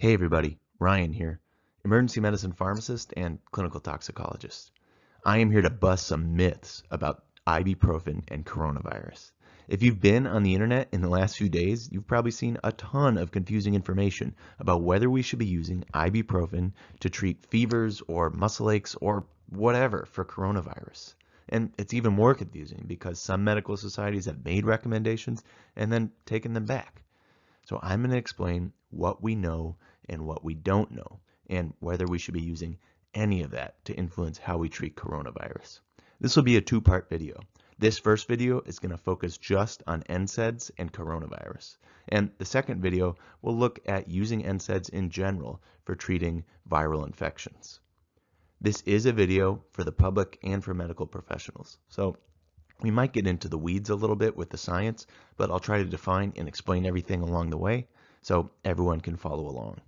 Hey everybody, Ryan here, emergency medicine pharmacist and clinical toxicologist. I am here to bust some myths about ibuprofen and coronavirus. If you've been on the internet in the last few days, you've probably seen a ton of confusing information about whether we should be using ibuprofen to treat fevers or muscle aches or whatever for coronavirus. And it's even more confusing because some medical societies have made recommendations and then taken them back. So I'm going to explain what we know and what we don't know, and whether we should be using any of that to influence how we treat coronavirus. This will be a two-part video. This first video is going to focus just on NSAIDs and coronavirus. And the second video will look at using NSAIDs in general for treating viral infections. This is a video for the public and for medical professionals. So we might get into the weeds a little bit with the science, but I'll try to define and explain everything along the way so everyone can follow along.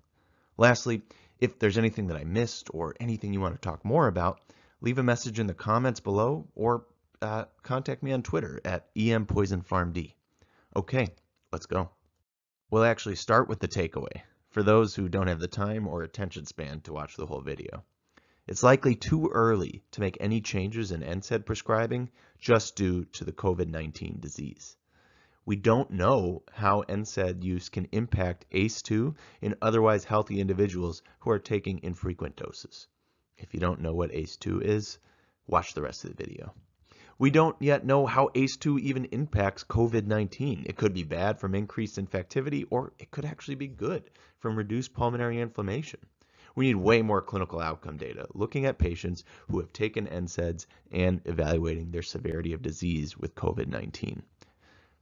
Lastly, if there's anything that I missed or anything you want to talk more about, leave a message in the comments below or uh, contact me on Twitter at EMPoisonPharmD. Okay, let's go. We'll actually start with the takeaway for those who don't have the time or attention span to watch the whole video. It's likely too early to make any changes in NSAID prescribing just due to the COVID-19 disease. We don't know how NSAID use can impact ACE2 in otherwise healthy individuals who are taking infrequent doses. If you don't know what ACE2 is, watch the rest of the video. We don't yet know how ACE2 even impacts COVID-19. It could be bad from increased infectivity, or it could actually be good from reduced pulmonary inflammation. We need way more clinical outcome data, looking at patients who have taken NSAIDs and evaluating their severity of disease with COVID-19.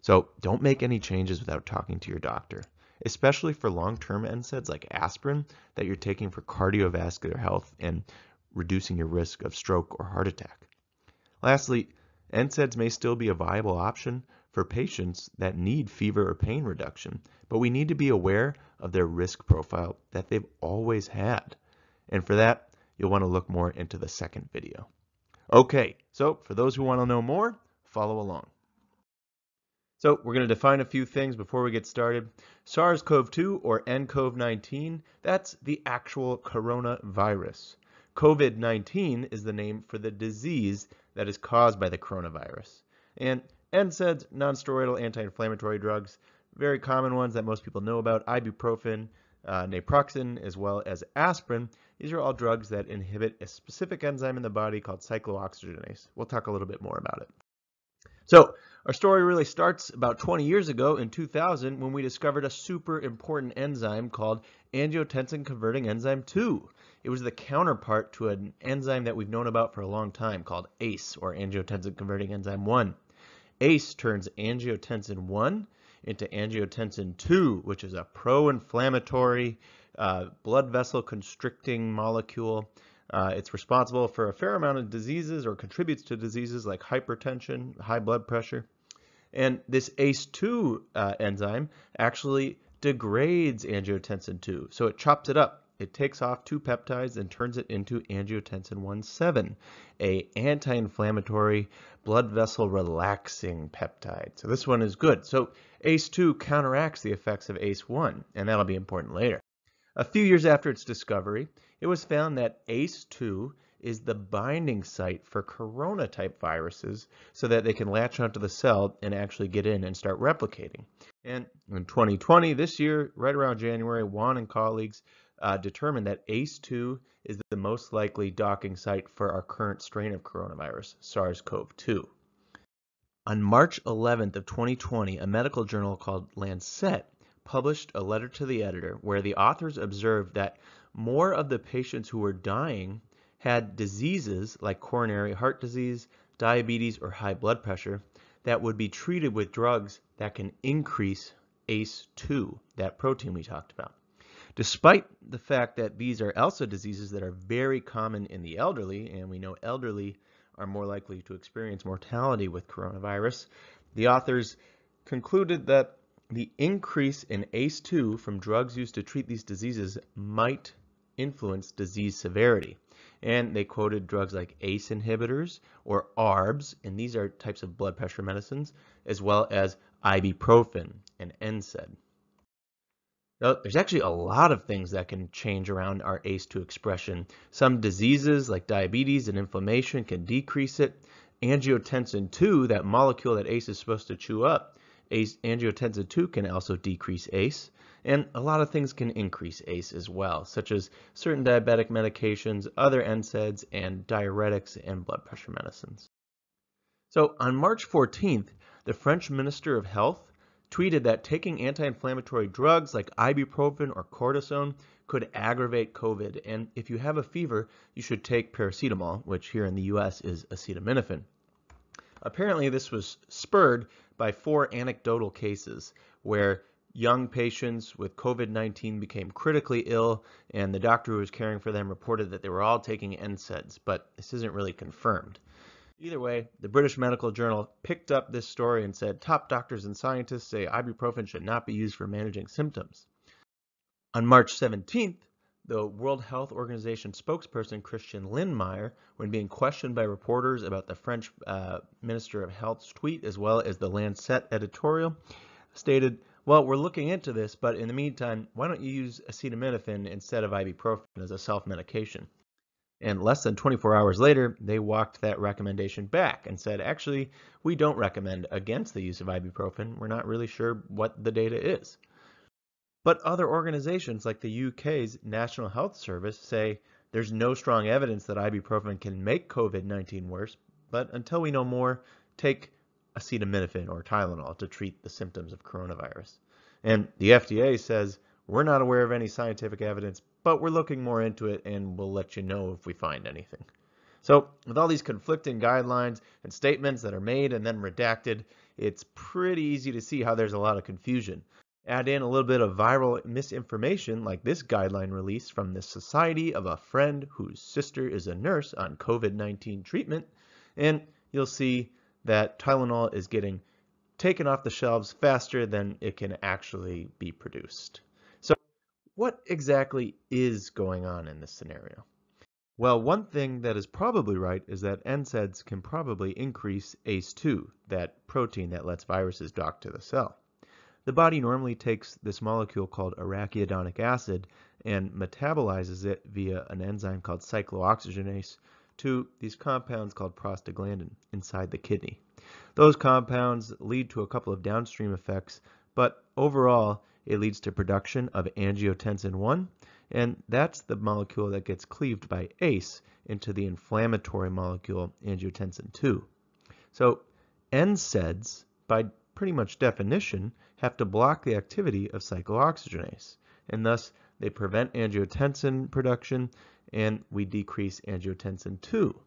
So don't make any changes without talking to your doctor, especially for long-term NSAIDs like aspirin that you're taking for cardiovascular health and reducing your risk of stroke or heart attack. Lastly, NSAIDs may still be a viable option for patients that need fever or pain reduction, but we need to be aware of their risk profile that they've always had. And for that, you'll want to look more into the second video. Okay, so for those who want to know more, follow along. So we're going to define a few things before we get started. SARS-CoV-2 or nCoV-19, that's the actual coronavirus. COVID-19 is the name for the disease that is caused by the coronavirus. And NSAIDs, nonsteroidal anti-inflammatory drugs, very common ones that most people know about, ibuprofen, uh, naproxen, as well as aspirin. These are all drugs that inhibit a specific enzyme in the body called cyclooxygenase. We'll talk a little bit more about it. So our story really starts about 20 years ago in 2000 when we discovered a super important enzyme called angiotensin converting enzyme 2. It was the counterpart to an enzyme that we've known about for a long time called ACE or angiotensin converting enzyme 1. ACE turns angiotensin 1 into angiotensin 2, which is a pro-inflammatory uh, blood vessel constricting molecule. Uh, it's responsible for a fair amount of diseases or contributes to diseases like hypertension, high blood pressure. And this ACE2 uh, enzyme actually degrades angiotensin 2. So it chops it up. It takes off two peptides and turns it into angiotensin 1,7, a anti-inflammatory blood vessel relaxing peptide. So this one is good. So ACE2 counteracts the effects of ACE1, and that'll be important later. A few years after its discovery, it was found that ACE2 is the binding site for corona type viruses so that they can latch onto the cell and actually get in and start replicating. And in 2020, this year, right around January, Wan and colleagues uh, determined that ACE2 is the most likely docking site for our current strain of coronavirus, SARS-CoV-2. On March 11th of 2020, a medical journal called Lancet published a letter to the editor where the authors observed that more of the patients who were dying had diseases like coronary heart disease, diabetes, or high blood pressure that would be treated with drugs that can increase ACE2, that protein we talked about. Despite the fact that these are also diseases that are very common in the elderly, and we know elderly are more likely to experience mortality with coronavirus, the authors concluded that the increase in ACE2 from drugs used to treat these diseases might influence disease severity. And they quoted drugs like ACE inhibitors or ARBs, and these are types of blood pressure medicines, as well as ibuprofen and NSAID. Now, there's actually a lot of things that can change around our ACE2 expression. Some diseases like diabetes and inflammation can decrease it. Angiotensin 2, that molecule that ACE is supposed to chew up, ACE, angiotensin 2 can also decrease ACE. And a lot of things can increase ACE as well, such as certain diabetic medications, other NSAIDs, and diuretics and blood pressure medicines. So on March 14th, the French Minister of Health tweeted that taking anti-inflammatory drugs like ibuprofen or cortisone could aggravate COVID. And if you have a fever, you should take paracetamol, which here in the US is acetaminophen. Apparently, this was spurred by four anecdotal cases where young patients with COVID-19 became critically ill and the doctor who was caring for them reported that they were all taking NSAIDs, but this isn't really confirmed. Either way, the British Medical Journal picked up this story and said top doctors and scientists say ibuprofen should not be used for managing symptoms. On March 17th, the World Health Organization spokesperson Christian Lindmeier, when being questioned by reporters about the French uh, Minister of Health's tweet as well as the Lancet editorial, stated, well, we're looking into this, but in the meantime, why don't you use acetaminophen instead of ibuprofen as a self-medication? And less than 24 hours later, they walked that recommendation back and said, actually, we don't recommend against the use of ibuprofen. We're not really sure what the data is. But other organizations like the UK's National Health Service say there's no strong evidence that ibuprofen can make COVID-19 worse, but until we know more, take acetaminophen or Tylenol to treat the symptoms of coronavirus. And the FDA says we're not aware of any scientific evidence but we're looking more into it and we'll let you know if we find anything. So with all these conflicting guidelines and statements that are made and then redacted, it's pretty easy to see how there's a lot of confusion. Add in a little bit of viral misinformation like this guideline release from the Society of a Friend whose sister is a nurse on COVID-19 treatment, and you'll see that Tylenol is getting taken off the shelves faster than it can actually be produced. So what exactly is going on in this scenario? Well, one thing that is probably right is that NSAIDs can probably increase ACE2, that protein that lets viruses dock to the cell. The body normally takes this molecule called arachidonic acid and metabolizes it via an enzyme called cyclooxygenase to these compounds called prostaglandin inside the kidney. Those compounds lead to a couple of downstream effects, but overall, it leads to production of angiotensin 1, and that's the molecule that gets cleaved by ACE into the inflammatory molecule angiotensin 2. So NSAIDs, by pretty much definition, have to block the activity of cyclooxygenase, and thus they prevent angiotensin production and we decrease angiotensin 2.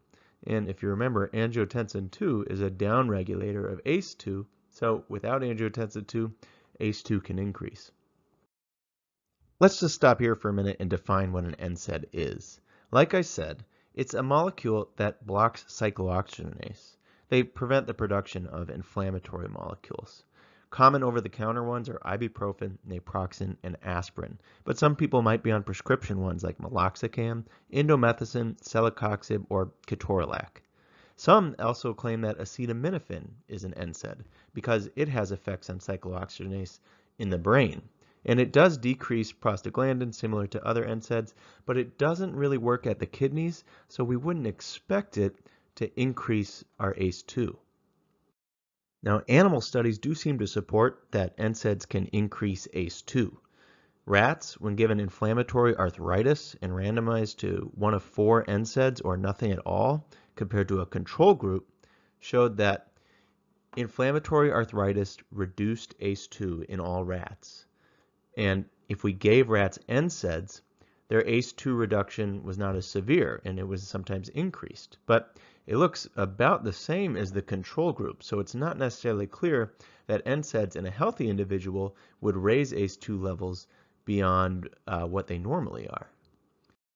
And if you remember, angiotensin 2 is a downregulator of ACE2, so without angiotensin 2, ACE2 can increase. Let's just stop here for a minute and define what an NSAID is. Like I said, it's a molecule that blocks cyclooxygenase. They prevent the production of inflammatory molecules. Common over-the-counter ones are ibuprofen, naproxen, and aspirin, but some people might be on prescription ones like meloxicam, indomethacin, celecoxib, or ketorolac. Some also claim that acetaminophen is an NSAID because it has effects on cyclooxygenase in the brain. And it does decrease prostaglandin similar to other NSAIDs, but it doesn't really work at the kidneys, so we wouldn't expect it to increase our ACE2. Now, animal studies do seem to support that NSAIDs can increase ACE2. Rats, when given inflammatory arthritis and randomized to one of four NSAIDs or nothing at all, compared to a control group showed that inflammatory arthritis reduced ACE2 in all rats. And if we gave rats NSAIDs, their ACE2 reduction was not as severe and it was sometimes increased. But it looks about the same as the control group, so it's not necessarily clear that NSAIDs in a healthy individual would raise ACE2 levels beyond uh, what they normally are.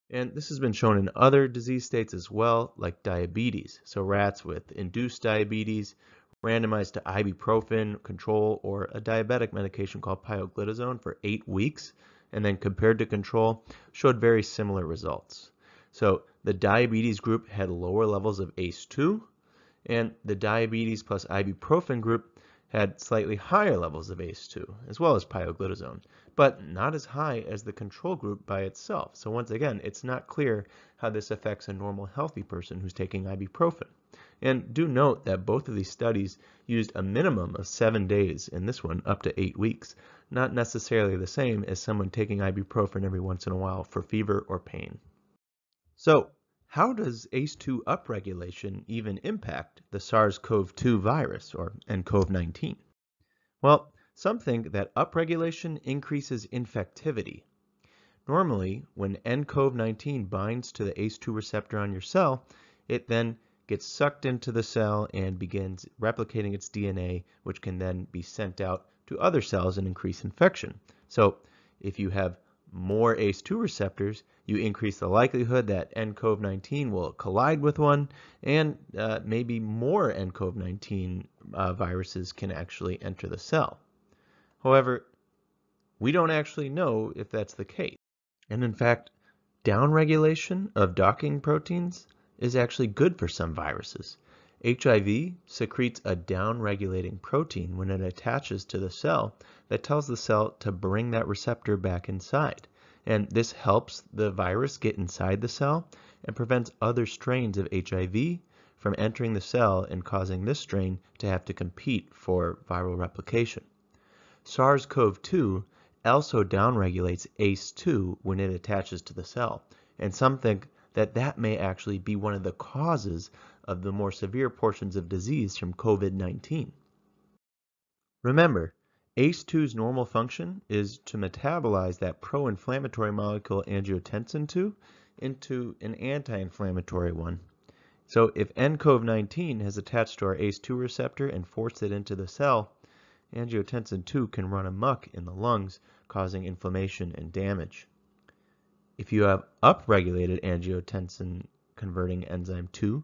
And this has been shown in other disease states as well, like diabetes. So rats with induced diabetes randomized to ibuprofen control or a diabetic medication called pioglitazone for eight weeks, and then compared to control, showed very similar results. So the diabetes group had lower levels of ACE2, and the diabetes plus ibuprofen group had slightly higher levels of ACE2, as well as pioglitazone. but not as high as the control group by itself. So once again, it's not clear how this affects a normal healthy person who's taking ibuprofen. And do note that both of these studies used a minimum of seven days, in this one up to eight weeks, not necessarily the same as someone taking ibuprofen every once in a while for fever or pain. So how does ACE2 upregulation even impact the SARS-CoV-2 virus, or nCoV-19? Well, some think that upregulation increases infectivity. Normally, when nCoV-19 binds to the ACE2 receptor on your cell, it then gets sucked into the cell and begins replicating its DNA, which can then be sent out to other cells and increase infection. So if you have more ACE2 receptors, you increase the likelihood that nCoV-19 will collide with one, and uh, maybe more nCoV-19 uh, viruses can actually enter the cell. However, we don't actually know if that's the case. And in fact, downregulation of docking proteins is actually good for some viruses. HIV secretes a downregulating protein when it attaches to the cell that tells the cell to bring that receptor back inside. And this helps the virus get inside the cell and prevents other strains of HIV from entering the cell and causing this strain to have to compete for viral replication. SARS-CoV-2 also downregulates ACE2 when it attaches to the cell, and some think that that may actually be one of the causes of the more severe portions of disease from COVID-19. Remember, ACE2's normal function is to metabolize that pro-inflammatory molecule angiotensin 2 into an anti-inflammatory one. So if nCoV-19 has attached to our ACE2 receptor and forced it into the cell, angiotensin 2 can run amuck in the lungs, causing inflammation and damage. If you have upregulated angiotensin converting enzyme 2,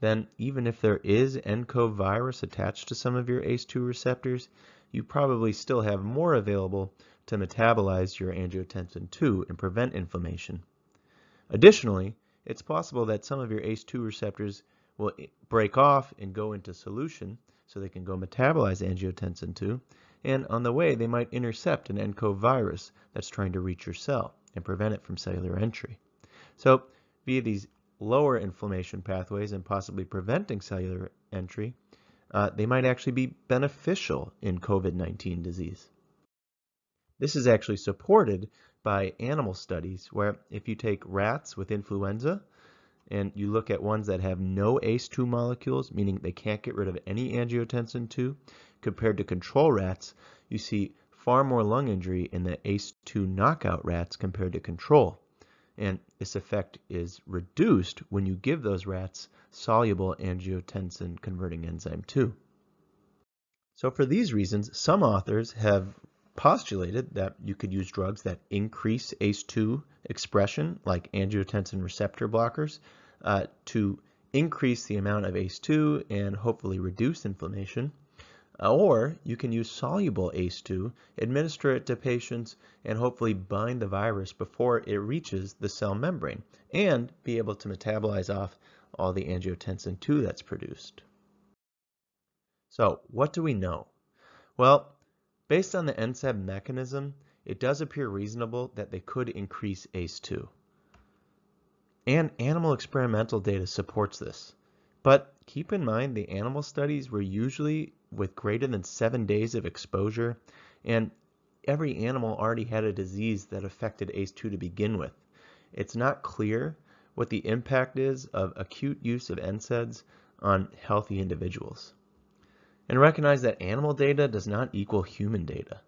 then even if there is nCoV virus attached to some of your ACE2 receptors, you probably still have more available to metabolize your angiotensin 2 and prevent inflammation. Additionally, it's possible that some of your ACE2 receptors will break off and go into solution so they can go metabolize angiotensin 2, and on the way they might intercept an nCoV virus that's trying to reach your cell and prevent it from cellular entry. So via these lower inflammation pathways and possibly preventing cellular entry, uh, they might actually be beneficial in COVID-19 disease. This is actually supported by animal studies where if you take rats with influenza and you look at ones that have no ACE2 molecules, meaning they can't get rid of any angiotensin 2, compared to control rats, you see far more lung injury in the ACE2 knockout rats compared to control. And this effect is reduced when you give those rats soluble angiotensin converting enzyme 2. So for these reasons, some authors have postulated that you could use drugs that increase ACE2 expression, like angiotensin receptor blockers, uh, to increase the amount of ACE2 and hopefully reduce inflammation. Uh, or you can use soluble ACE2, administer it to patients, and hopefully bind the virus before it reaches the cell membrane, and be able to metabolize off all the angiotensin 2 that's produced. So what do we know? Well, Based on the NSAID mechanism, it does appear reasonable that they could increase ACE2. And animal experimental data supports this. But keep in mind the animal studies were usually with greater than seven days of exposure, and every animal already had a disease that affected ACE2 to begin with. It's not clear what the impact is of acute use of NSAIDs on healthy individuals. And recognize that animal data does not equal human data.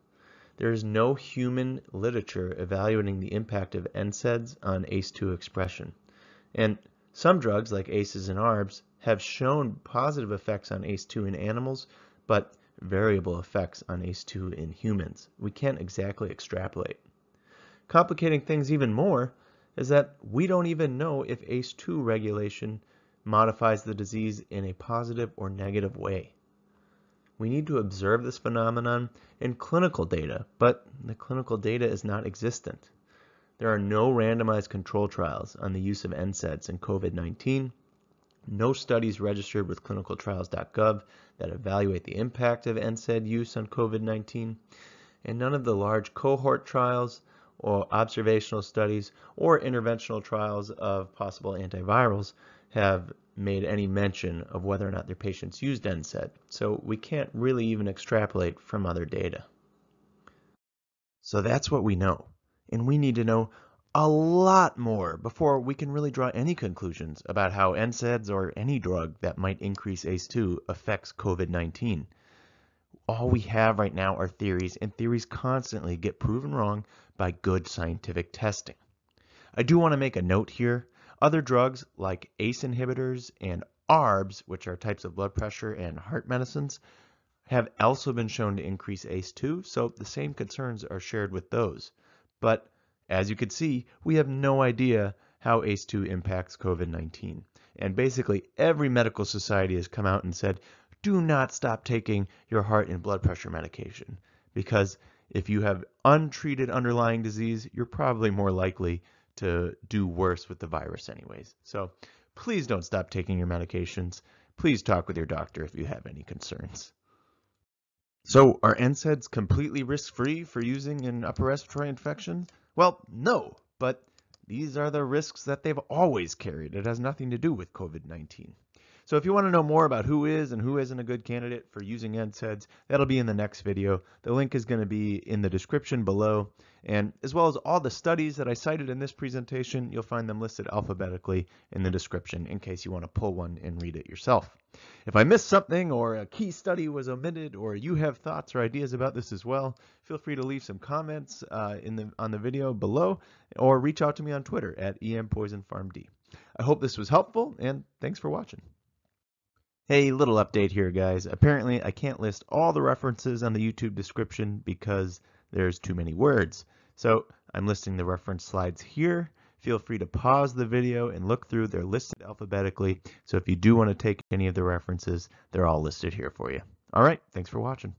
There is no human literature evaluating the impact of NSAIDs on ACE2 expression. And some drugs, like ACEs and ARBs, have shown positive effects on ACE2 in animals, but variable effects on ACE2 in humans. We can't exactly extrapolate. Complicating things even more is that we don't even know if ACE2 regulation modifies the disease in a positive or negative way. We need to observe this phenomenon in clinical data, but the clinical data is not existent. There are no randomized control trials on the use of NSAIDs in COVID-19, no studies registered with clinicaltrials.gov that evaluate the impact of NSAID use on COVID-19, and none of the large cohort trials or observational studies or interventional trials of possible antivirals have made any mention of whether or not their patients used NSAID, so we can't really even extrapolate from other data. So that's what we know, and we need to know a lot more before we can really draw any conclusions about how NSAIDs or any drug that might increase ACE2 affects COVID-19. All we have right now are theories, and theories constantly get proven wrong by good scientific testing. I do want to make a note here. Other drugs like ACE inhibitors and ARBs, which are types of blood pressure and heart medicines, have also been shown to increase ACE2, so the same concerns are shared with those. But as you can see, we have no idea how ACE2 impacts COVID-19. And basically every medical society has come out and said, do not stop taking your heart and blood pressure medication because if you have untreated underlying disease, you're probably more likely to do worse with the virus anyways. So please don't stop taking your medications. Please talk with your doctor if you have any concerns. So are NSAIDs completely risk-free for using in upper respiratory infections? Well, no, but these are the risks that they've always carried. It has nothing to do with COVID-19. So if you want to know more about who is and who isn't a good candidate for using NSAIDs, that'll be in the next video. The link is going to be in the description below. And as well as all the studies that I cited in this presentation, you'll find them listed alphabetically in the description in case you want to pull one and read it yourself. If I missed something or a key study was omitted or you have thoughts or ideas about this as well, feel free to leave some comments uh, in the, on the video below or reach out to me on Twitter at EMPoisonPharmD. I hope this was helpful and thanks for watching. Hey, little update here, guys. Apparently, I can't list all the references on the YouTube description because there's too many words. So I'm listing the reference slides here. Feel free to pause the video and look through. They're listed alphabetically. So if you do want to take any of the references, they're all listed here for you. All right, thanks for watching.